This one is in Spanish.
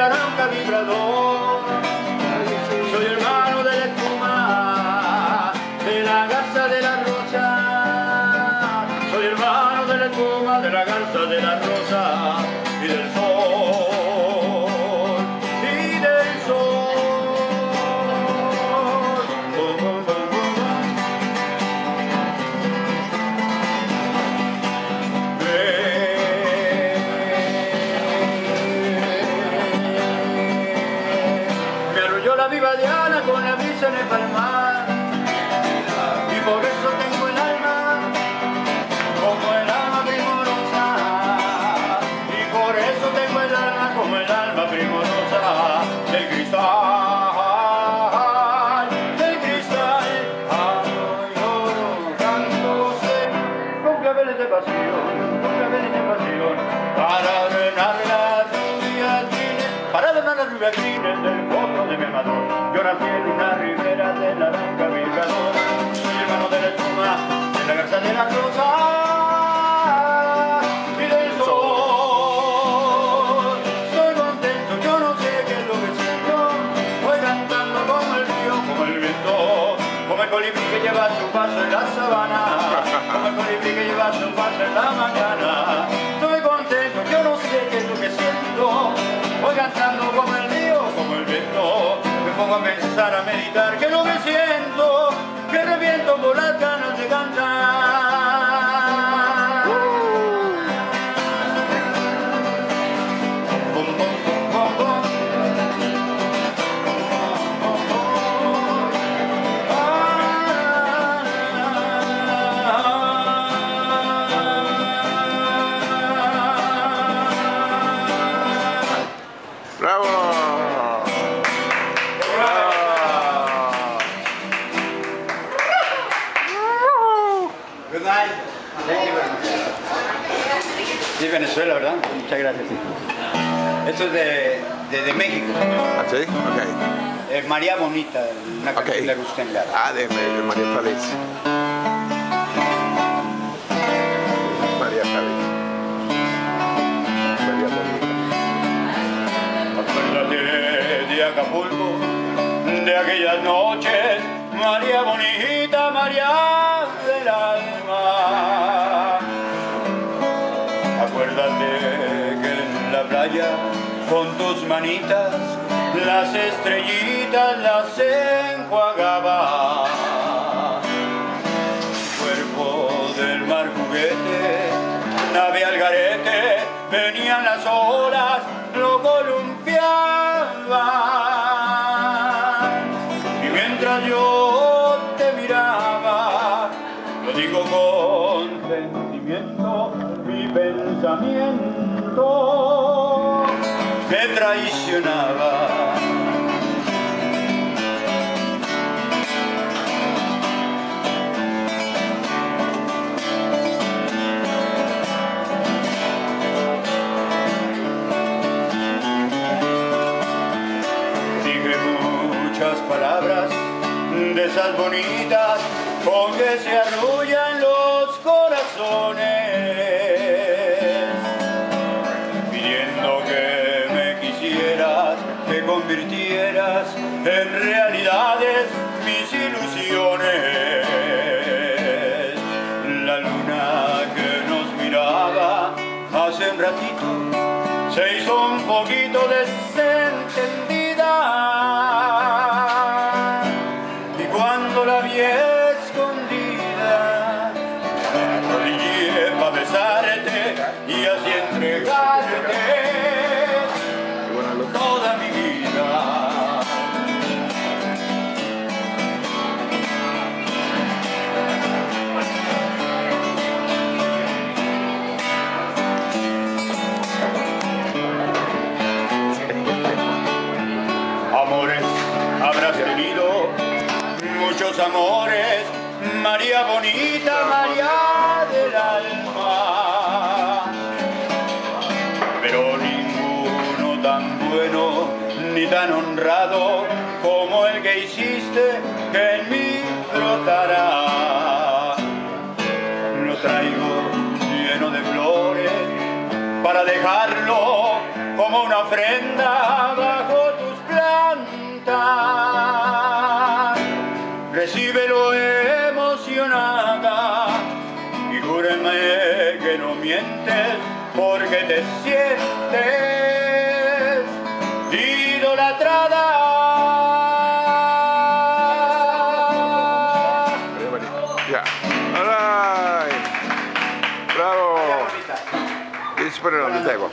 Soy hermano de la espuma, de la garza de la rosa. Soy hermano de la espuma, de la garza de la rosa y del sol. Diana con la brisa en el palmar. Y por eso tengo el alma como el alma primorosa. Y por eso tengo el alma como el alma primorosa Del cristal, del cristal. Ay, oro, cantóse con claveles de pasión, con claveles de pasión. Para drenar la rubia para drenar la rubia del Yo nací en una ribera de la blanca vibrador Soy hermano de la espuma, de la garza de la rosa y del sol. Estoy contento, yo no sé qué es lo que siento. Voy cantando como el río, como el viento. Como el colibrí que lleva su paso en la sabana. Como el colibrí que lleva su paso en la mañana Sí, Venezuela, ¿verdad? Muchas gracias. Esto es de, de, de México. ¿Ah, sí? Ok. Es María Bonita, una canción de Agustín Lara. Ah, de, de María Félix. María Félix. María Bonita. De Acapulco, de aquellas noches, María bonita, María del alma. Con tus manitas, las estrellitas las enjuagaba. Cuerpo del mar juguete, nave al garete, venían las olas, lo columpiaban. Y mientras yo te miraba, lo digo con sentimiento, mi pensamiento traicionaba. Dije muchas palabras de esas bonitas con que se arrullan los corazones, en realidades mis ilusiones. La luna que nos miraba hace un ratito se hizo un poquito desentendida y cuando la vi escondida me arrodillé para besarte y así entregarte muchos amores, María bonita, María del alma. Pero ninguno tan bueno ni tan honrado como el que hiciste que en mí brotará. Lo traigo lleno de flores para dejarlo como una ofrenda bajo porque te sientes idolatrada. Yeah. All. Bravo. It's better on the table.